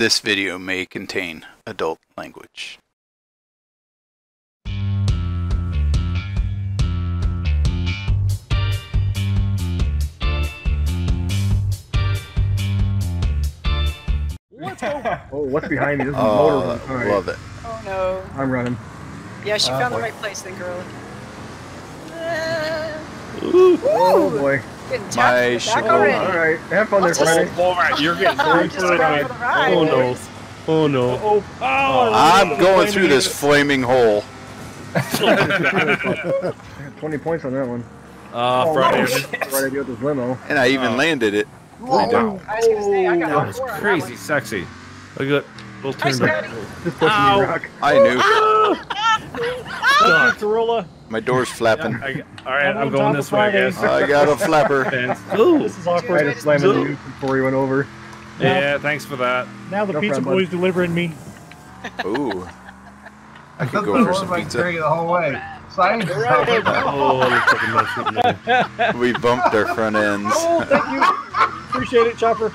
This video may contain adult language. Let's go. Oh, what's behind me? This is a motor. Oh, All right. love it. Oh no. I'm running. Yeah, she Oh, found boy. the right place then, girl. Oh boy. Getting My tapped in the back sugar- All already. right. Have fun there, Let's. Oh boy, you're getting I'm through just the going for the ride. Oh no. Oh no. Oh, oh, I'm going through this flaming hole. 20 points on that one. Uh, Oh, Friday. Right idea with this limo. And I even Oh. landed it. Whoa. I was gonna say, I got That was four on that crazy sexy. I got. We'll turn Nice, back. Patty. Just pushing Ow. I knew. Thank you, My door's flapping. I, all right, I'm I'm going this way, I guess. Oh, I got a flapper. Thanks. This is awkward. had to slam you before he went over. Yeah, thanks for that. Now the No pizza problem, bud. boy's delivering me. Ooh. I could go for some pizza. the whole way. Science is Oh, you're fucking messing with me. We bumped our front ends. Oh, thank you. Appreciate it, Chopper.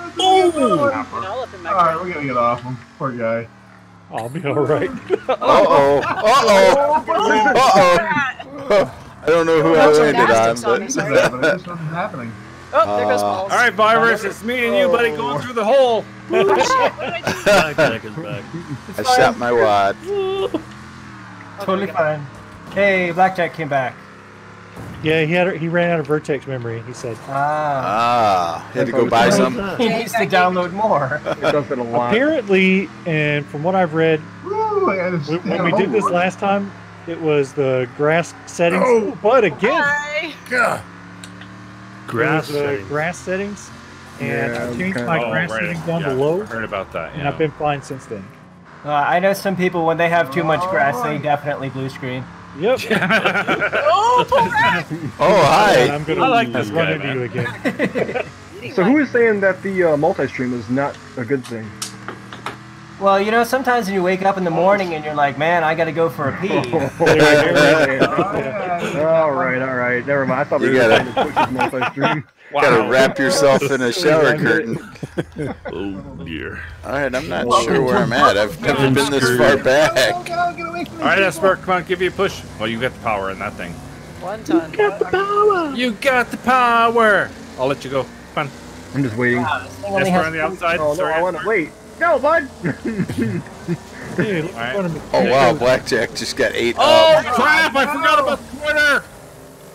And all up in my Alright, we're gonna get off him. Poor guy. I'll be all right. Uh-oh. Uh-oh. Uh-oh. I don't know who I landed on, Gymnastics but... sorry. Yeah, but it just wasn't happening. Oh, there goes Uh, balls. All right, Virus, it's me and you, buddy, going through the hole. Oh, shit, I? Blackjack is back. I shot my wad. Totally fine. Hey, Blackjack came back. Yeah, he had he ran out of Vertex memory. He said. Ah. Ah, he had to go buy some. He needs to download more. It does it a lot. Apparently, and from what I've read, Woo! I had to when, we did this last time, it was the grass settings. Oh. But again, Hi. Grass it was, uh, settings. grass settings, and Yeah, I it changed was my Oh, grass right. settings down yeah, below, I heard about that. and I've been fine since then. Uh, I know some people when they have too much grass, they definitely blue screen. Yep. Oh, pull back. Oh, And hi. I'm gonna I like this run guy, into man. you again. So who is saying that the uh, multi-stream is not a good thing? Well, you know, sometimes when you wake up in the morning and you're like, man, I gotta go for a pee. all right, all right. Never mind. I thought You we were gotta- going to push this multi-stream. Gotta wrap yourself in a shower curtain. Oh dear. Alright, I'm not sure where I'm at. I've never been this far back. Get out, get away from me. All right, Esper, come on, give you a push. Well, you got the power in that thing. One ton. You got the power. You got the power! I'll let you go. Come on. I'm just waiting. Wow, this thing only Esper on the outside. Oh no, Sorry, I want to wait. No, bud. Hey, look in Alright. front of me. Oh wow, Blackjack just got ate Oh up. crap! I forgot about Twitter.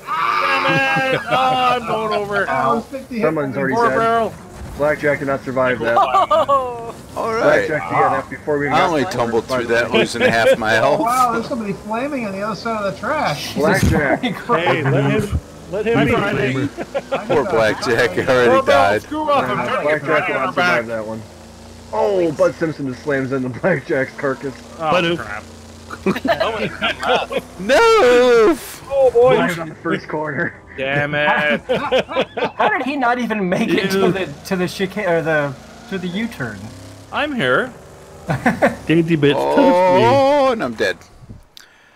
Damn it! Oh, I'm going over. I was 50 hit Someone's already Four dead. barrel. Blackjack did not survive that. Oh, Alright. Blackjack DNF before we I only to tumbled through that losing half my Oh, wow, health. there's somebody flaming on the other side of the trash. Blackjack. Hey, let him let him be. Friday. Poor Blackjack Four already died. Screw off! I'm trying to get Blackjack Friday will on our not survive that one. Oh, Bud Simpson just slams into Blackjack's carcass. Oh Badu. crap! No! Oh boy. Right on the first corner. Damn it! How did he not even make it to the to the chicane or the to the U-turn? I'm here. Dainty bits toasty. Oh, and I'm dead.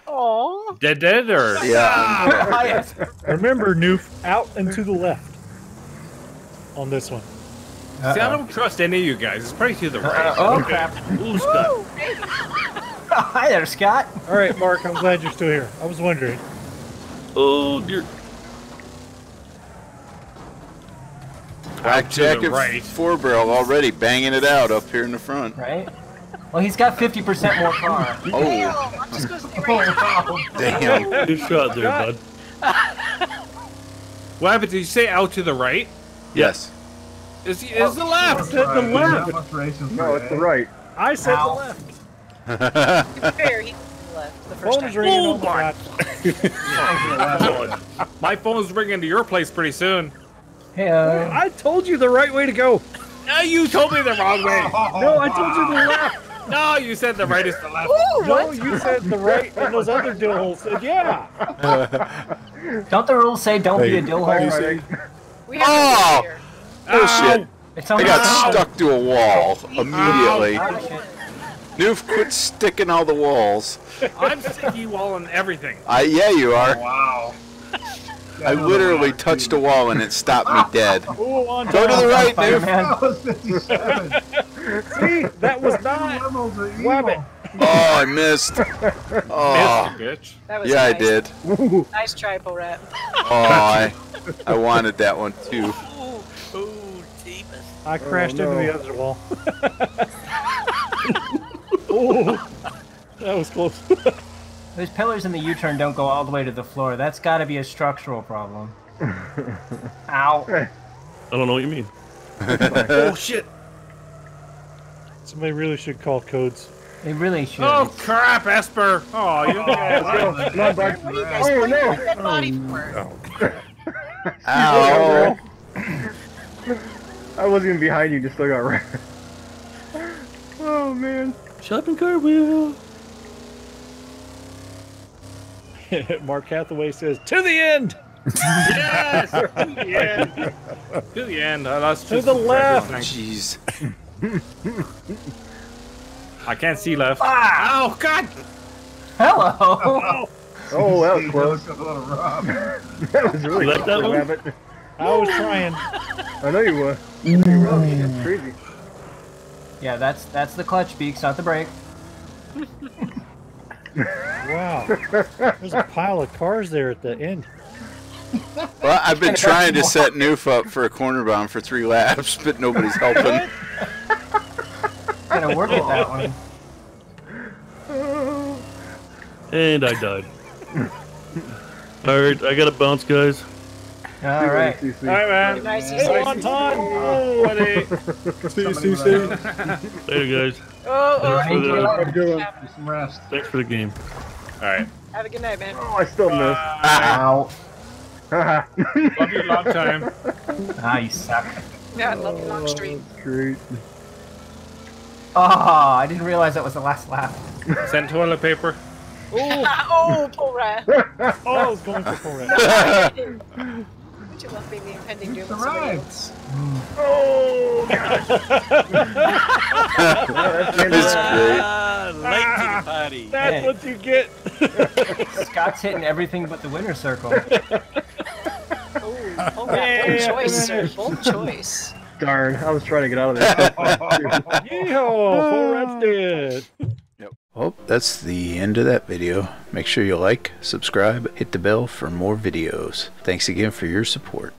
oh. Dead, dead, or Yeah. Remember, Newf, out and to the left. On this one. See, I don't trust any of you guys. It's probably to the right. oh crap! Ooh, Scott. Hi there, Scott. All right, Mark. I'm glad you're still here. I was wondering. Oh dear. Blackjack the and right. four barrel already banging it out up here in the front. Right? Well, he's got 50% more car. Oh, Damn, I'm just gonna stay right here. damn. Good shot there, bud. What happened? Did you say out to the right? Yes. Is is the left? said the Right, left. not No, it's the right. I said Ow. the left. To be fair, he left the first Phone is time. ringing. Oh, Oh my my. god. My phone's ringing to your place pretty soon. Hey, uh, I told you the right way to go. No, you told me the wrong way. No, I told you the left. No, you said the right is the left. Ooh, No, what? you said the right, and those other dill holes said yeah. don't the rules say don't be a dill hole? We have Oh! No here. Oh shit. I got the- stuck to a wall immediately. Oh. Newf, quit sticking all the walls. I'm sticky wall and everything. I yeah, you are. Wow. I literally touched a wall and it stopped me dead. Oh, on Go to the right, Newf. Spider-Man. That was 57. See, Trolls are Whab evil. Oh, I missed. Oh, Bitch. That was yeah, I did. Ooh, Nice try, Polrat. Oh, I, I wanted that one too. Ooh, ooh, Davis. I oh, crashed no. into the other wall. oh, that was close. Those pillars in the U-turn don't go all the way to the floor. That's got to be a structural problem. Ow. I don't know what you mean. oh shit! Somebody really should call codes. They really should. Oh crap, Esper! Oh, you guys. Come on, bud. What are you guys Oh, no. that body for? Oh, Ow. I wasn't even behind you, just still got wrecked. Oh man. Shopping cartwheel. Mark Hathaway says, "To the end." Yes! To the end. To the end. Uh, that's To just the left. Jeez. I can't see left. Oh God! Hello. Oh, that was close. knows a little rough. That was really You like close, that one? Rabbit. I was trying. I know you were. You really, that's crazy. yeah, that's that's the clutch beaks, not the brake. Wow. There's a pile of cars there at the end. Well, I've been trying to set Newf up for a corner bomb for three laps, but nobody's helping. Gotta work at that one. And I died. Alright, I gotta bounce, guys. All right. CC. All right, man. Nice Hey, easy. on time. Oh, Buddy. Somebody with a- Later, guys. Oh, oh, Thanks for the, Have a good one. do some rest. thanks for the game. All right. have a good night, man. Oh, I still missed. Ow. Love you long time. Ah, you suck. Yeah, I love you, long street. Great. Oh, I didn't realize that was the last lap. Send toilet paper. oh, Polrat. Oh, I was going for full red. Would you love being the impending doom It's of somebody arrived. else? Oh, God. That's great. Late to the party. That's Hey. what you get. Scott's hitting everything but the winner circle. Oh, oh Polrat. Bold choice, sir. Bold choice. Darn, I was trying to get out of there. Yeehaw! Full red's dead. Well, that's the end of that video. Make sure you like, subscribe, hit the bell for more videos. Thanks again for your support.